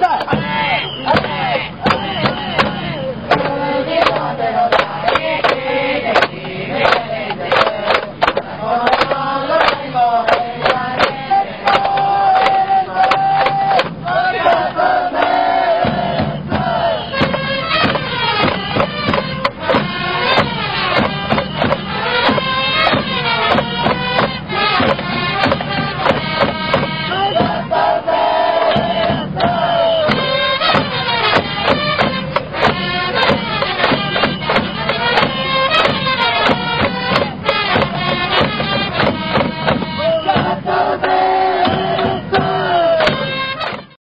在。Baba.